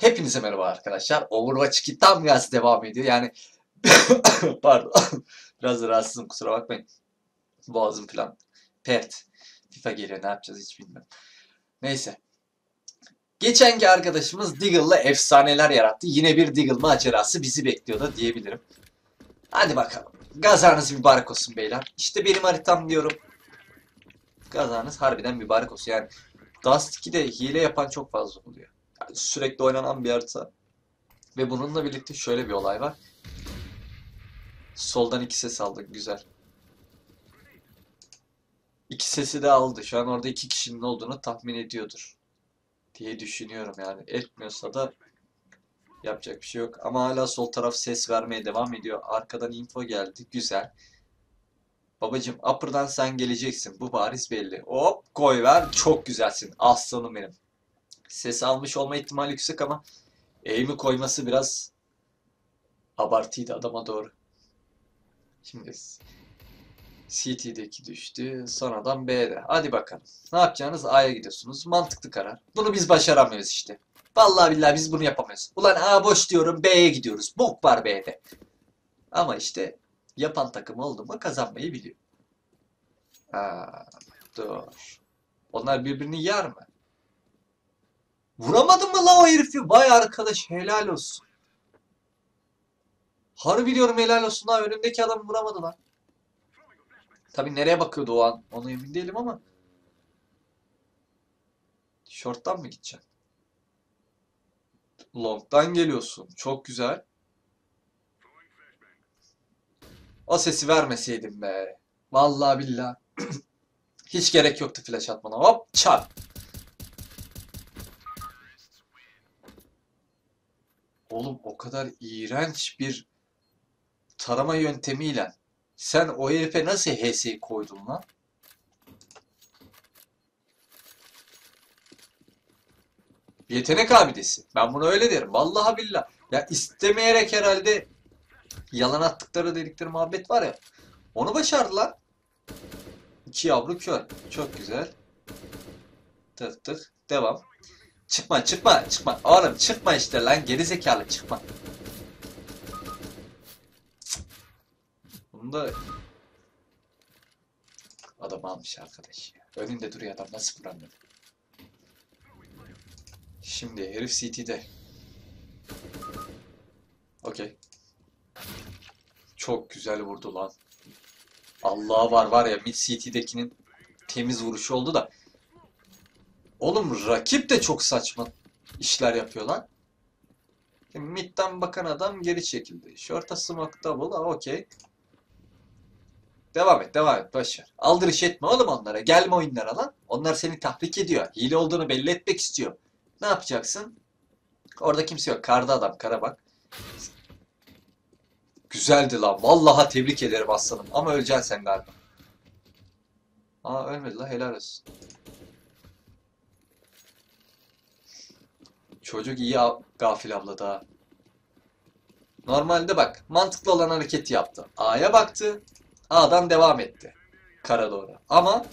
Hepinize merhaba arkadaşlar. Overwatch 2 tam gaz devam ediyor. Yani pardon. Biraz da rahatsızım kusura bakmayın. Boğazım falan. Pert. FIFA geliyor ne yapacağız hiç bilmiyorum. Neyse. Geçenki arkadaşımız Deagle'la efsaneler yarattı. Yine bir Deagle macerası bizi bekliyordu diyebilirim. Hadi bakalım. Gazanız mübarek olsun beyler. İşte benim haritam diyorum. Gazanız harbiden mübarek olsun. Yani Dust 2'de hile yapan çok fazla oluyor. Sürekli oynanan bir harita. Ve bununla birlikte şöyle bir olay var. Soldan iki ses aldık. Güzel. İki sesi de aldı. Şu an orada iki kişinin olduğunu tahmin ediyordur. Diye düşünüyorum yani. Etmiyorsa da yapacak bir şey yok. Ama hala sol taraf ses vermeye devam ediyor. Arkadan info geldi. Güzel. Babacım upper'dan sen geleceksin. Bu bariz belli. Hop koy ver. Çok güzelsin. Aslanım benim. Ses almış olma ihtimali yüksek ama aim'i koyması biraz abartıydı adama doğru. Şimdi CT'deki düştü. Sonradan B'de. Hadi bakalım. Ne yapacağınız? A'ya gidiyorsunuz. Mantıklı karar. Bunu biz başaramıyoruz işte. Vallahi billahi biz bunu yapamıyoruz. Ulan A boş diyorum B'ye gidiyoruz. Bok var B'de. Ama işte yapan takım oldu mu kazanmayı biliyor. Ha, dur. Onlar birbirini yer mi? Vuramadın mı la o herifi? Vay arkadaş helal olsun. Harbi diyorum helal olsun ha önündeki adam vuramadı lan. Tabi nereye bakıyordu o an onu emin değilim ama. Short'tan mı gideceksin? Long'dan geliyorsun. Çok güzel. O sesi vermeseydim be. Vallahi billahi. Hiç gerek yoktu flash atmana. Hop çat. Oğlum o kadar iğrenç bir tarama yöntemiyle sen o herife nasıl HS'yi koydun lan? Yetenek abidesi. Ben bunu öyle derim. Vallahi billah. Ya istemeyerek herhalde yalan attıkları dedikleri muhabbet var ya. Onu başardılar. İki yavru kör. Çok güzel. Tık tık. Devam. Çıkma çıkma çıkma. Oğlum çıkma işte lan geri zekalı çıkma. Bunu da adam almış arkadaş ya. Önünde duruyor adam nasıl vuramıyor? Şimdi herif CT'de. Okey. Çok güzel vurdu lan. Allah var var ya mid CT'dekinin temiz vuruşu oldu da. Oğlum rakip de çok saçma işler yapıyor lan. Midden bakan adam geri çekildi. Short'a smoke double. Ha, okey. Devam et, devam et. Başar. Aldırış etme oğlum onlara. Gelme oyunlara lan. Onlar seni tahrik ediyor. Hile olduğunu belli etmek istiyor. Ne yapacaksın? Orada kimse yok. Karda adam. Kara bak. Güzeldi lan. Vallahi tebrik ederim aslanım. Ama öleceksin sen galiba. Aa ölmedi lan. Helal olsun. Çocuk iyi gafil avladı ha. Normalde bak mantıklı olan hareketi yaptı. A'ya baktı. A'dan devam etti. Kara doğru. Ama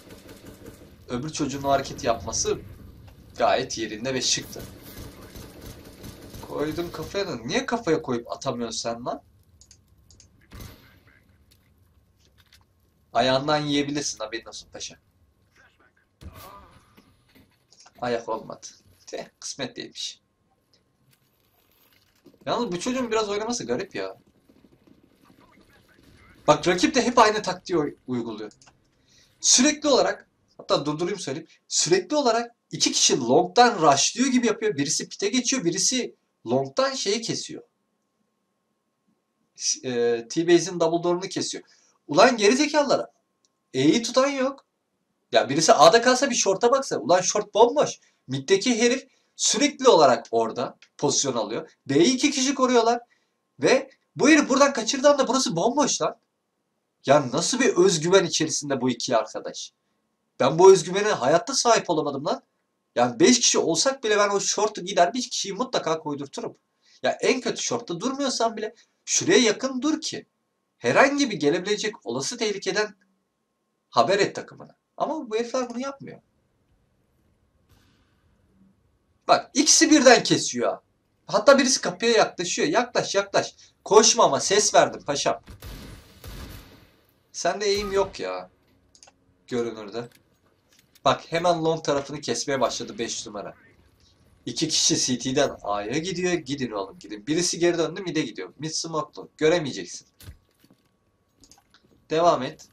öbür çocuğun o hareketi yapması gayet yerinde ve şıktı. Koydum kafaya da niye kafaya koyup atamıyorsun sen lan? Ayağından yiyebilirsin haberin olsun paşa. Ayak olmadı. Teh, kısmet değilmiş. Yalnız bu çocuğun biraz oynaması garip ya. Bak rakip de hep aynı taktiği uy- uyguluyor. Sürekli olarak, hatta durdurayım söyleyeyim. Sürekli olarak iki kişi long'dan rushlıyor gibi yapıyor. Birisi pite geçiyor, birisi long'dan şeyi kesiyor. E, T-Base'in double door'unu kesiyor. Ulan gerizekalılar. E'yi tutan yok. Ya birisi A'da kalsa bir short'a baksa. Ulan short bomboş. Mid'deki herif sürekli olarak orada pozisyon alıyor. B'yi iki kişi koruyorlar. Ve bu herif buradan kaçırdığı anda burası bomboş lan. Ya nasıl bir özgüven içerisinde bu iki arkadaş? Ben bu özgüvene hayatta sahip olamadım lan. Yani 5 kişi olsak bile ben o short'u gider bir kişiyi mutlaka koydurturum. Ya en kötü short'ta durmuyorsan bile şuraya yakın dur ki. Herhangi bir gelebilecek olası tehlikeden haber et takımına. Ama bu herifler bunu yapmıyor. Bak ikisi birden kesiyor. ha. Hatta birisi kapıya yaklaşıyor. Yaklaş yaklaş. Koşma ama ses verdim paşam. Sende eğim yok ya. Görünürde. Bak hemen long tarafını kesmeye başladı 5 numara. İki kişi CT'den A'ya gidiyor. Gidin oğlum gidin. Birisi geri döndü mid'e gidiyor. Mid smoke'lu. Göremeyeceksin. Devam et.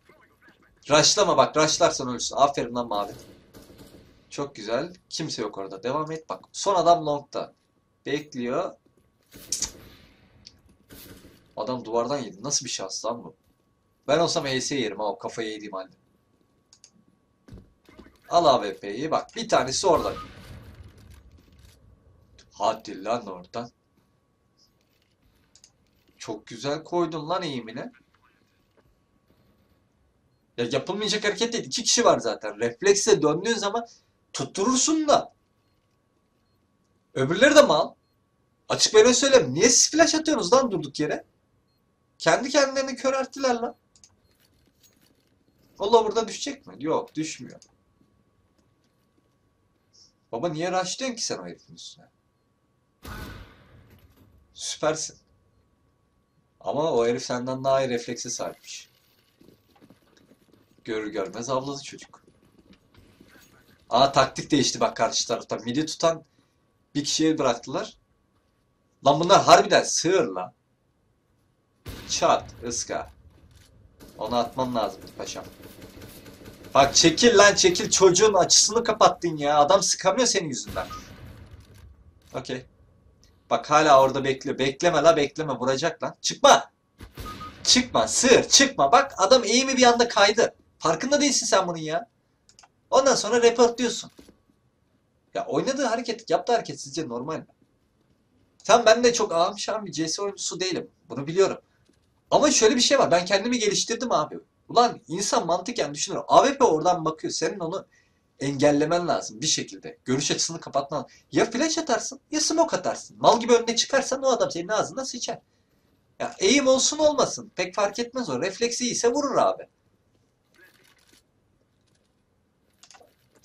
Rushlama bak. Rushlarsan ölürsün. Aferin lan mavi. Çok güzel. Kimse yok orada. Devam et bak. Son adam long'da. Bekliyor. Adam duvardan yedi. Nasıl bir şans lan bu? Ben olsam HS yerim ha kafayı yediğim halde. Al AWP'yi bak. Bir tanesi orada. Hadi lan oradan. Çok güzel koydun lan eğimine. Ya yapılmayacak hareket değil. İki kişi var zaten. Refleksle döndüğün zaman tutturursun da. Öbürleri de mal. Açık böyle söyleyeyim. Niye siz flash atıyorsunuz lan durduk yere? Kendi kendilerini körelttiler lan. Allah burada düşecek mi? Yok düşmüyor. Baba niye rushlıyorsun ki sen o herifin üstüne? Süpersin. Ama o herif senden daha iyi reflekse sahipmiş. Görür görmez avladı çocuk. Aa taktik değişti bak karşı tarafta. Midi tutan bir kişiye bıraktılar. Lan bunlar harbiden sığır lan. Çat, ıska. Onu atman lazım paşam. Bak çekil lan çekil çocuğun açısını kapattın ya. Adam sıkamıyor senin yüzünden. Okey. Bak hala orada bekliyor. Bekleme la bekleme vuracak lan. Çıkma. Çıkma sığır çıkma. Bak adam eğimi bir anda kaydı. Farkında değilsin sen bunun ya. Ondan sonra report diyorsun. Ya oynadığı hareket, yaptığı hareket sizce normal mi? Sen ben de çok ağam bir CS oyuncusu değilim. Bunu biliyorum. Ama şöyle bir şey var. Ben kendimi geliştirdim abi. Ulan insan mantıken düşünür. AWP oradan bakıyor. Senin onu engellemen lazım bir şekilde. Görüş açısını kapatman. Ya flash atarsın ya smoke atarsın. Mal gibi önüne çıkarsan o adam senin ağzına sıçar. Ya eğim olsun olmasın. Pek fark etmez o. Refleksi iyiyse vurur abi.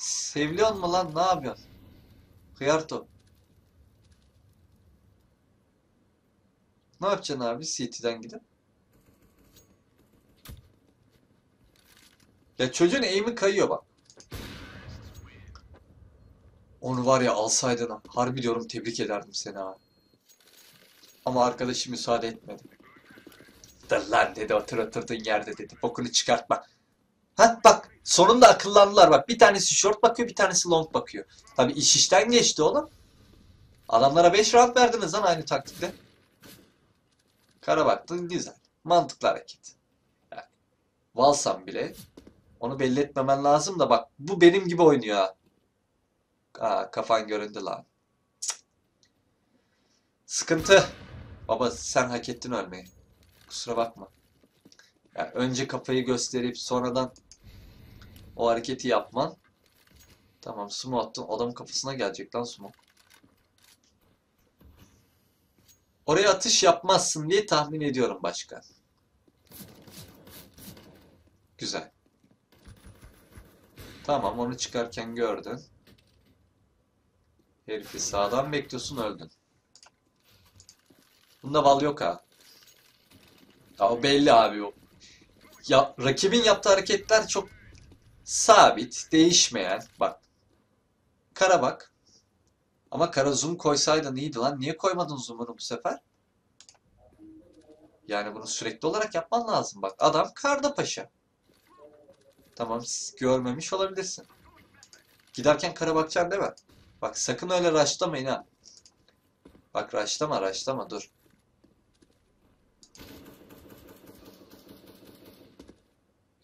Seviliyor mu lan? Ne yapıyorsun? Hıyarto. Ne yapacaksın abi CT'den gidip? Ya çocuğun eğimi kayıyor bak. Onu var ya alsaydın ha. Harbi diyorum tebrik ederdim seni ha. Ama arkadaşı müsaade etmedi. Dur lan dedi otur oturduğun yerde dedi. Bokunu çıkartma. Ha bak sonunda akıllandılar bak. Bir tanesi short bakıyor bir tanesi long bakıyor. Tabi iş işten geçti oğlum. Adamlara 5 round verdiniz lan aynı taktikle. Kara baktın güzel. Mantıklı hareket. Yani, Valsam bile onu belli etmemen lazım da bak bu benim gibi oynuyor ha. Aa, kafan göründü lan. Sıkıntı. Baba sen hak ettin ölmeyi. Kusura bakma. Yani önce kafayı gösterip sonradan o hareketi yapman. Tamam sumo attın. Adamın kafasına gelecek lan sumo. Oraya atış yapmazsın diye tahmin ediyorum başkan. Güzel. Tamam onu çıkarken gördün. Herifi sağdan bekliyorsun öldün. Bunda val yok ha. Ya o belli abi o. Ya rakibin yaptığı hareketler çok sabit, değişmeyen. Bak. Kara bak. Ama kara zoom koysaydın iyiydi lan. Niye koymadın zoom'unu bu sefer? Yani bunu sürekli olarak yapman lazım. Bak adam karda paşa. Tamam görmemiş olabilirsin. Giderken kara bakacaksın değil mi? Bak sakın öyle raşlamayın ha. Bak raşlama raşlama dur.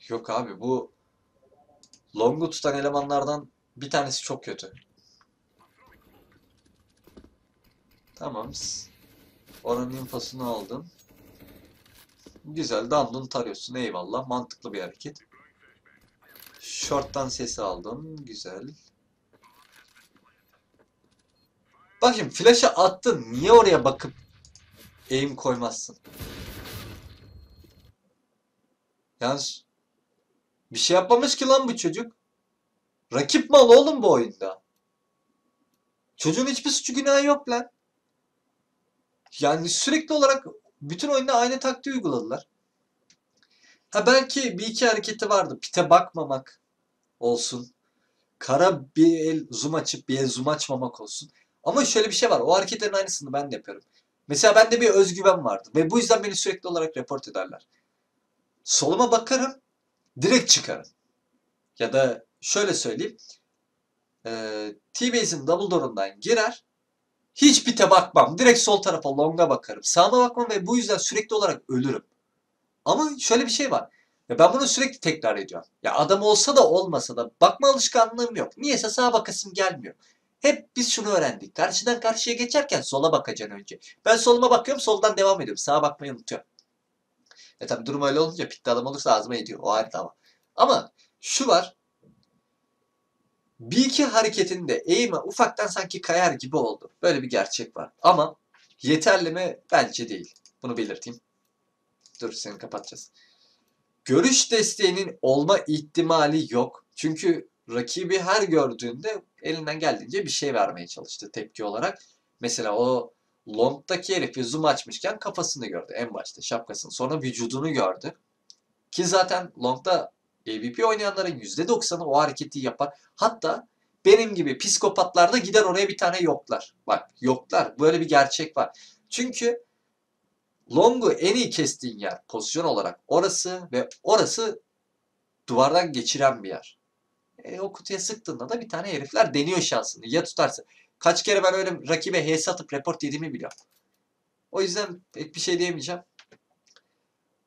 Yok abi bu Long'u tutan elemanlardan bir tanesi çok kötü. Tamam. Oranın infosunu aldın. Güzel. Dandun tarıyorsun. Eyvallah. Mantıklı bir hareket. Short'tan sesi aldın. Güzel. Bakayım flash'ı attın. Niye oraya bakıp aim koymazsın? Yalnız bir şey yapmamış ki lan bu çocuk. Rakip mal oğlum bu oyunda. Çocuğun hiçbir suçu günahı yok lan. Yani sürekli olarak bütün oyunda aynı taktiği uyguladılar. Ha belki bir iki hareketi vardı. Pite bakmamak olsun. Kara bir el zoom açıp bir el zoom açmamak olsun. Ama şöyle bir şey var. O hareketlerin aynısını ben de yapıyorum. Mesela bende bir özgüven vardı. Ve bu yüzden beni sürekli olarak report ederler. Soluma bakarım. Direkt çıkarım. Ya da şöyle söyleyeyim. Ee, T-Base'in double door'undan girer. Hiç pite bakmam. Direkt sol tarafa long'a bakarım. Sağıma bakmam ve bu yüzden sürekli olarak ölürüm. Ama şöyle bir şey var. Ya ben bunu sürekli tekrar ediyorum. Ya adam olsa da olmasa da bakma alışkanlığım yok. Niyeyse sağa bakasım gelmiyor. Hep biz şunu öğrendik. Karşıdan karşıya geçerken sola bakacaksın önce. Ben soluma bakıyorum soldan devam ediyorum. Sağa bakmayı unutuyorum. E tabi durum öyle olunca pitte adam olursa ağzıma ediyor. O ayrı ama. Ama şu var. Bir iki hareketinde eğime ufaktan sanki kayar gibi oldu. Böyle bir gerçek var. Ama yeterli mi? Bence değil. Bunu belirteyim. Dur seni kapatacağız. Görüş desteğinin olma ihtimali yok. Çünkü rakibi her gördüğünde elinden geldiğince bir şey vermeye çalıştı tepki olarak. Mesela o Long'daki herif zoom açmışken kafasını gördü en başta şapkasını. Sonra vücudunu gördü. Ki zaten Long'da AVP oynayanların %90'ı o hareketi yapar. Hatta benim gibi psikopatlar da gider oraya bir tane yoklar. Bak yoklar. Böyle bir gerçek var. Çünkü Long'u en iyi kestiğin yer pozisyon olarak orası ve orası duvardan geçiren bir yer. E, o kutuya sıktığında da bir tane herifler deniyor şansını. Ya tutarsa. Kaç kere ben öyle rakibe HS atıp report yediğimi biliyorum. O yüzden pek bir şey diyemeyeceğim.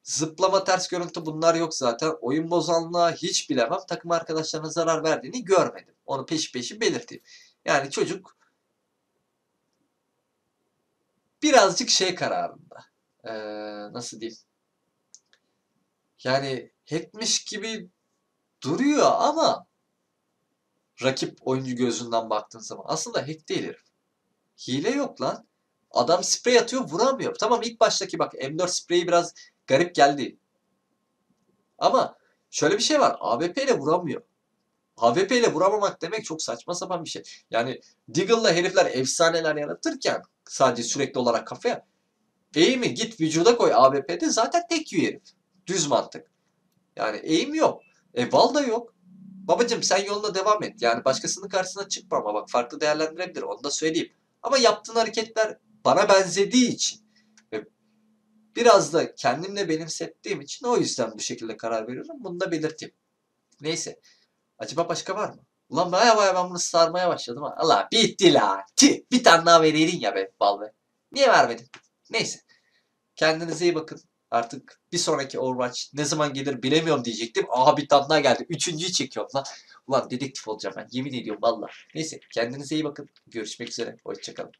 Zıplama ters görüntü bunlar yok zaten. Oyun bozanlığa hiç bilemem. Takım arkadaşlarına zarar verdiğini görmedim. Onu peşi peşi belirteyim. Yani çocuk birazcık şey kararında. Ee, nasıl diyeyim? Yani hackmiş gibi duruyor ama rakip oyuncu gözünden baktığın zaman aslında hack değil herif. Hile yok lan. Adam sprey atıyor vuramıyor. Tamam ilk baştaki bak M4 spreyi biraz garip geldi. Ama şöyle bir şey var. AWP ile vuramıyor. AWP ile vuramamak demek çok saçma sapan bir şey. Yani Deagle'la herifler efsaneler yaratırken sadece sürekli olarak kafaya eğimi git vücuda koy AWP'de zaten tek yiyor herif. Düz mantık. Yani eğim yok. E val da yok. Babacım sen yoluna devam et. Yani başkasının karşısına çıkma ama bak farklı değerlendirebilir. Onu da söyleyeyim. Ama yaptığın hareketler bana benzediği için ve biraz da kendimle benimsettiğim için o yüzden bu şekilde karar veriyorum. Bunu da belirteyim. Neyse. Acaba başka var mı? Ulan baya baya ben bunu sarmaya başladım ha. Allah bitti la. Tih, bir tane daha vereydin ya be bal be. Niye vermedin? Neyse. Kendinize iyi bakın. Artık bir sonraki Overwatch ne zaman gelir bilemiyorum diyecektim. Aha bir tane daha geldi. Üçüncüyü çekiyorum lan. Ulan dedektif olacağım ben. Yemin ediyorum valla. Neyse kendinize iyi bakın. Görüşmek üzere. Hoşçakalın.